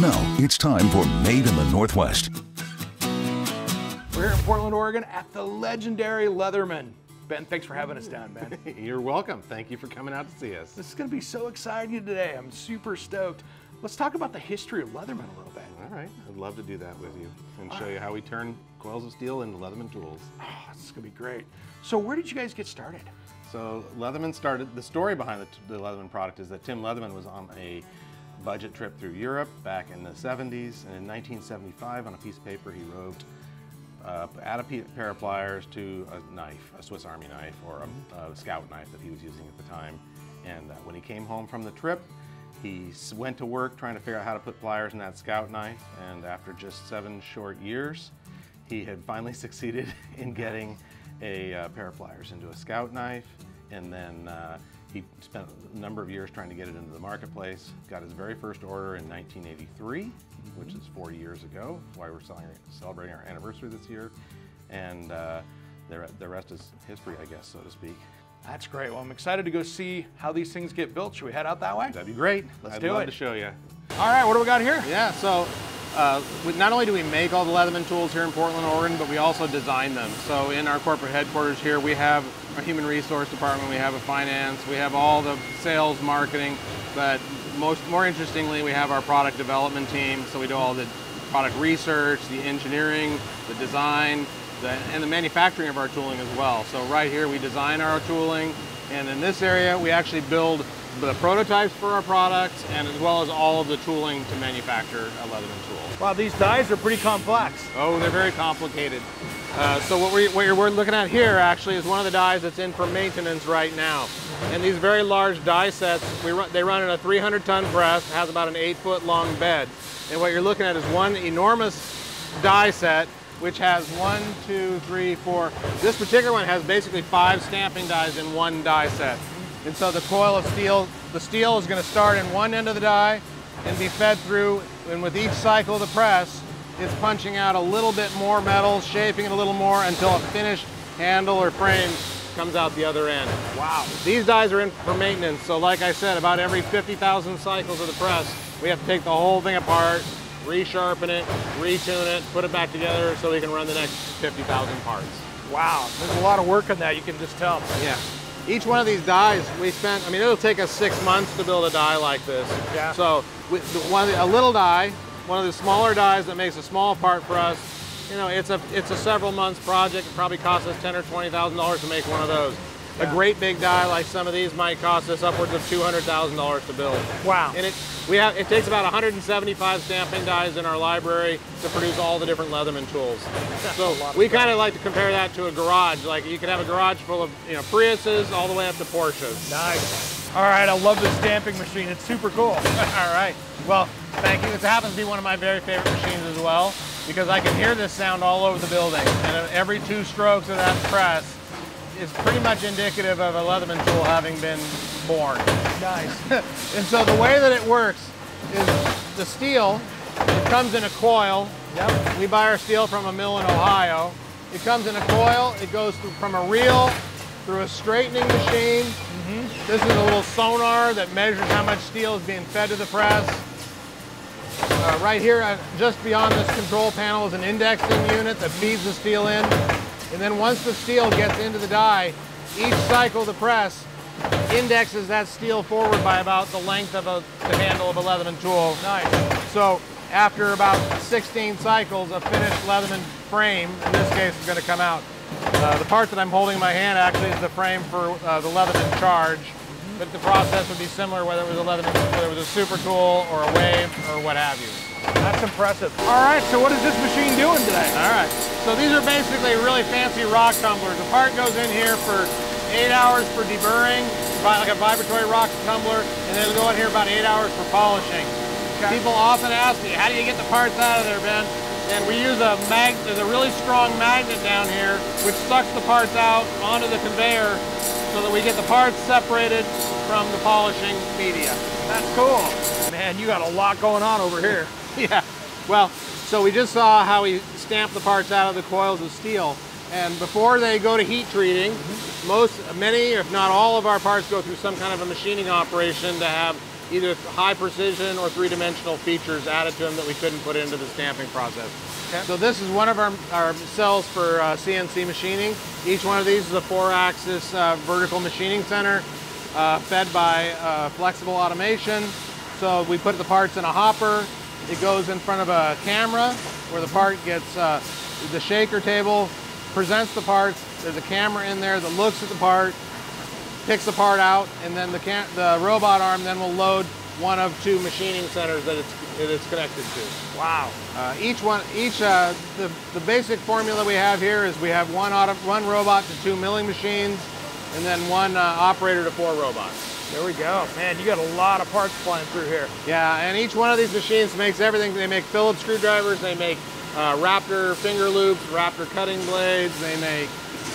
Now it's time for Made in the Northwest. We're here in Portland, Oregon at the legendary Leatherman. Ben, thanks for having us down, Ben. You're welcome. Thank you for coming out to see us. This is going to be so exciting today. I'm super stoked. Let's talk about the history of Leatherman a little bit. All right, I'd love to do that with you and ah. show you how we turn coils of steel into Leatherman tools. Oh, this is going to be great. So where did you guys get started? So Leatherman started, the story behind the, the Leatherman product is that Tim Leatherman was on a budget trip through Europe back in the 70s, and in 1975 on a piece of paper he wrote uh, add a pair of pliers to a knife, a Swiss Army knife or a, a scout knife that he was using at the time. And uh, when he came home from the trip, he went to work trying to figure out how to put pliers in that scout knife, and after just seven short years, he had finally succeeded in getting a uh, pair of pliers into a scout knife, and then uh, he spent a number of years trying to get it into the marketplace, got his very first order in 1983, which is 40 years ago, why we're celebrating our anniversary this year, and uh, the, the rest is history, I guess, so to speak. That's great. Well, I'm excited to go see how these things get built. Should we head out that way? That'd be great. Let's I'd do love it. to show you. All right, what do we got here? Yeah, so uh, not only do we make all the Leatherman tools here in Portland, Oregon, but we also design them. So in our corporate headquarters here, we have a human resource department, we have a finance, we have all the sales, marketing, but most more interestingly, we have our product development team. So we do all the product research, the engineering, the design, the, and the manufacturing of our tooling as well. So right here, we design our tooling, and in this area, we actually build the prototypes for our products, and as well as all of the tooling to manufacture a Leatherman tool. Wow, these dies are pretty complex. Oh, they're very complicated. Uh, so what, we, what you're looking at here actually is one of the dies that's in for maintenance right now. And these very large die sets, we run, they run in a 300 ton press, has about an eight foot long bed. And what you're looking at is one enormous die set which has one, two, three, four. This particular one has basically five stamping dies in one die set. And so the coil of steel, the steel is going to start in one end of the die and be fed through, and with each cycle of the press, it's punching out a little bit more metal, shaping it a little more until a finished handle or frame comes out the other end. Wow. These dies are in for maintenance, so like I said, about every 50,000 cycles of the press, we have to take the whole thing apart, resharpen it, retune it, put it back together so we can run the next 50,000 parts. Wow, there's a lot of work on that, you can just tell. Yeah. Each one of these dies, we spent, I mean, it'll take us six months to build a die like this. Yeah. So, with the one, a little die, one of the smaller dies that makes a small part for us, you know, it's a, it's a several months project. It probably costs us ten or $20,000 to make one of those. Yeah. A great big die like some of these might cost us upwards of $200,000 to build. Wow. And it, we have, it takes about 175 stamping dies in our library to produce all the different Leatherman tools. So we kind of like to compare that to a garage. Like you could have a garage full of you know Priuses all the way up to Porsches. Nice. All right, I love this stamping machine. It's super cool. all right. Well, thank you. This happens to be one of my very favorite machines as well because I can hear this sound all over the building. And every two strokes of that press is pretty much indicative of a Leatherman tool having been born. Nice. And so the way that it works is the steel, it comes in a coil. Yep. We buy our steel from a mill in Ohio. It comes in a coil, it goes through, from a reel through a straightening machine. This is a little sonar that measures how much steel is being fed to the press. Uh, right here, uh, just beyond this control panel is an indexing unit that feeds the steel in. And then once the steel gets into the die, each cycle of the press indexes that steel forward by about the length of a, the handle of a Leatherman tool. Nice. So after about 16 cycles, a finished Leatherman frame, in this case, is going to come out. Uh, the part that I'm holding in my hand actually is the frame for uh, the Leatherman Charge, but the process would be similar whether it was a Leatherman, whether it was a Super Tool or a Wave or what have you. That's impressive. All right, so what is this machine doing today? All right, so these are basically really fancy rock tumblers. The part goes in here for eight hours for deburring, like a vibratory rock tumbler, and then it'll go in here about eight hours for polishing. Okay. People often ask me, how do you get the parts out of there, Ben? And we use a mag, there's a really strong magnet down here, which sucks the parts out onto the conveyor so that we get the parts separated from the polishing media. That's cool. Man, you got a lot going on over here. yeah. Well, so we just saw how we stamp the parts out of the coils of steel. And before they go to heat treating, most, many, if not all of our parts go through some kind of a machining operation to have either high precision or three-dimensional features added to them that we couldn't put into the stamping process. Okay. So this is one of our, our cells for uh, CNC machining. Each one of these is a four-axis uh, vertical machining center uh, fed by uh, flexible automation. So we put the parts in a hopper. It goes in front of a camera where the part gets, uh, the shaker table presents the parts. There's a camera in there that looks at the part, picks the part out, and then the, can the robot arm then will load one of two machining centers that it's, that it's connected to. Wow. Uh, each one, each, uh, the, the basic formula we have here is we have one, auto, one robot to two milling machines, and then one uh, operator to four robots. There we go. Man, you got a lot of parts flying through here. Yeah, and each one of these machines makes everything. They make Phillips screwdrivers, they make uh, Raptor finger loops, Raptor cutting blades, they make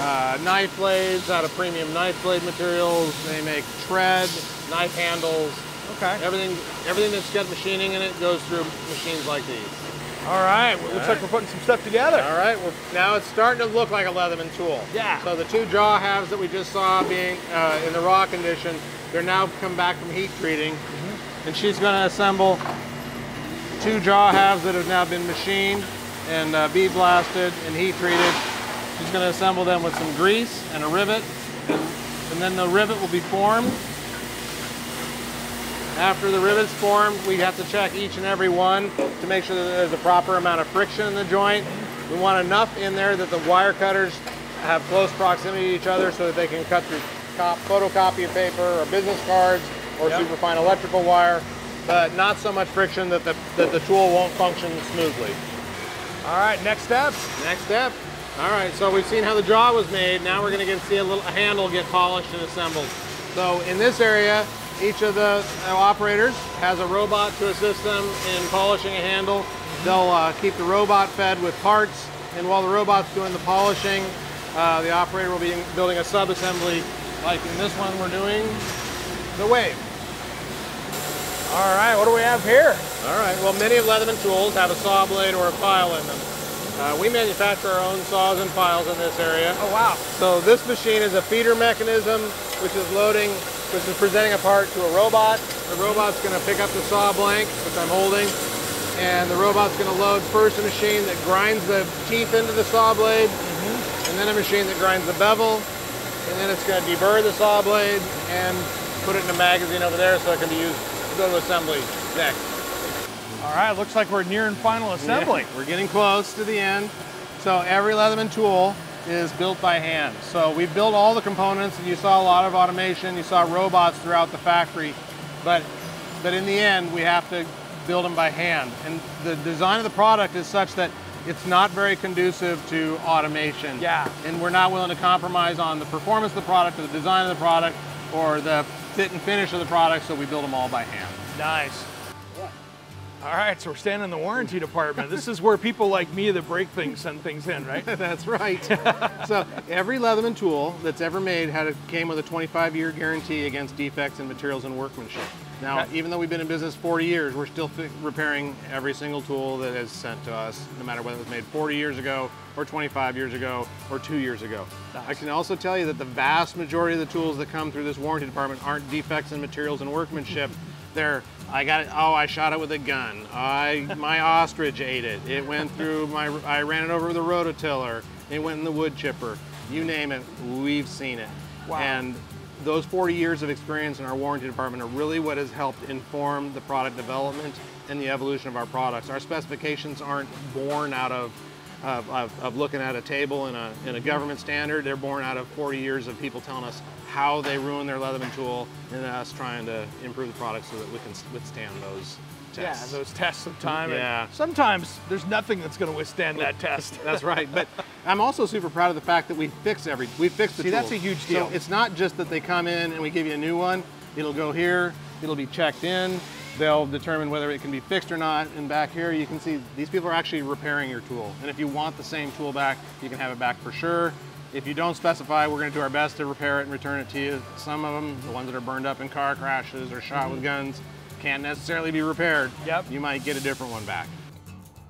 uh, knife blades out of premium knife blade materials, they make tread, knife handles. Okay. Everything, everything that's got machining in it goes through machines like these. All right. Well, looks like we're putting some stuff together. All right, well, now it's starting to look like a Leatherman tool. Yeah. So the two jaw halves that we just saw being uh, in the raw condition, they're now come back from heat treating. And she's gonna assemble two jaw halves that have now been machined and uh, bead blasted and heat treated. She's gonna assemble them with some grease and a rivet. And, and then the rivet will be formed. After the rivet's formed, we have to check each and every one to make sure that there's a proper amount of friction in the joint. We want enough in there that the wire cutters have close proximity to each other so that they can cut through cop, photocopy of paper or business cards or Yep. superfine electrical wire, but not so much friction that the, that the tool won't function smoothly. All right. Next step? Next step. All right, so we've seen how the jaw was made. Now we're gonna get to see a little a handle get polished and assembled. So in this area, each of the uh, operators has a robot to assist them in polishing a handle. They'll uh, keep the robot fed with parts, and while the robot's doing the polishing, uh, the operator will be building a sub-assembly, like in this one we're doing, the wave. All right. What do we have here? All right, well, many of Leatherman tools have a saw blade or a file in them. Uh, we manufacture our own saws and files in this area. Oh wow. So this machine is a feeder mechanism, which is loading, which is presenting a part to a robot. The robot's gonna pick up the saw blank, which I'm holding, and the robot's gonna load first a machine that grinds the teeth into the saw blade, and then a machine that grinds the bevel, and then it's gonna deburr the saw blade and put it in a magazine over there so it can be used to go to assembly next. All right. Looks like we're nearing final assembly. Yeah, we're getting close to the end. So every Leatherman tool is built by hand. So we've built all the components and you saw a lot of automation, you saw robots throughout the factory, but, but in the end we have to build them by hand. And the design of the product is such that it's not very conducive to automation. Yeah. And we're not willing to compromise on the performance of the product or the design of the product or the fit and finish of the product, so we build them all by hand. Nice. All right, so we're standing in the warranty department. This is where people like me that break things send things in, right? That's right. so every Leatherman tool that's ever made had a, came with a 25-year guarantee against defects in materials and workmanship. Now, Okay. even though we've been in business 40 years, we're still repairing every single tool that is sent to us, no matter whether it was made 40 years ago, or 25 years ago, or two years ago. I can also tell you that the vast majority of the tools that come through this warranty department aren't defects in materials and workmanship. They're I got it. Oh, I shot it with a gun. I my ostrich ate it. It went through my. I ran it over with a rototiller. It went in the wood chipper. You name it, we've seen it. Wow. And those 40 years of experience in our warranty department are really what has helped inform the product development and the evolution of our products. Our specifications aren't born out of of, of, of looking at a table in a, in a government standard. They're born out of 40 years of people telling us how they ruin their Leatherman tool and us trying to improve the product so that we can withstand those tests. Yeah, those tests of time. Yeah. sometimes there's nothing that's going to withstand that test. That's right. But I'm also super proud of the fact that we fix every we fix the See, that's a huge deal. So it's not just that they come in and we give you a new one. It'll go here. It'll be checked in. They'll determine whether it can be fixed or not. And back here, you can see these people are actually repairing your tool. And if you want the same tool back, you can have it back for sure. If you don't specify, we're going to do our best to repair it and return it to you. Some of them, the ones that are burned up in car crashes or shot with guns, can't necessarily be repaired. Mm-hmm. Yep. You might get a different one back.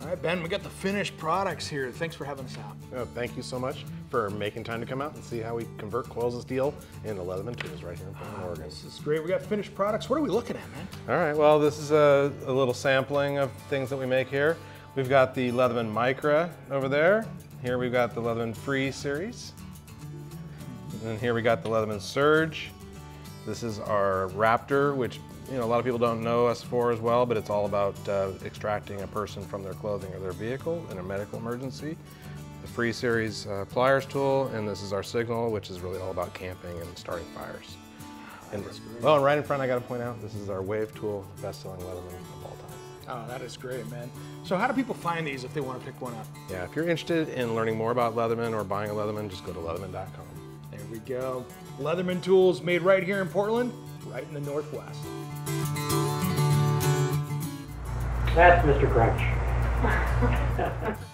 All right, Ben, we got the finished products here. Thanks for having us out. Oh, thank you so much for making time to come out and see how we convert coils of steel into Leatherman tools right here in Portland, Oregon. This is great. We got finished products. What are we looking at, man? All right, well, this is a, a little sampling of things that we make here. We've got the Leatherman Micra over there. Here we've got the Leatherman Free series. And then here we got the Leatherman Surge. This is our Raptor, which you know a lot of people don't know us for as well, but it's all about uh, extracting a person from their clothing or their vehicle in a medical emergency. The Free Series uh, pliers tool, and this is our Signal, which is really all about camping and starting fires. And, well, and right in front, I got to point out, this is our Wave tool, best-selling Leatherman of all time. Oh, that is great, man. So how do people find these if they want to pick one up? Yeah, if you're interested in learning more about Leatherman or buying a Leatherman, just go to leatherman.com. There we go. Leatherman tools made right here in Portland, right in the Northwest. That's Mr. Crunch.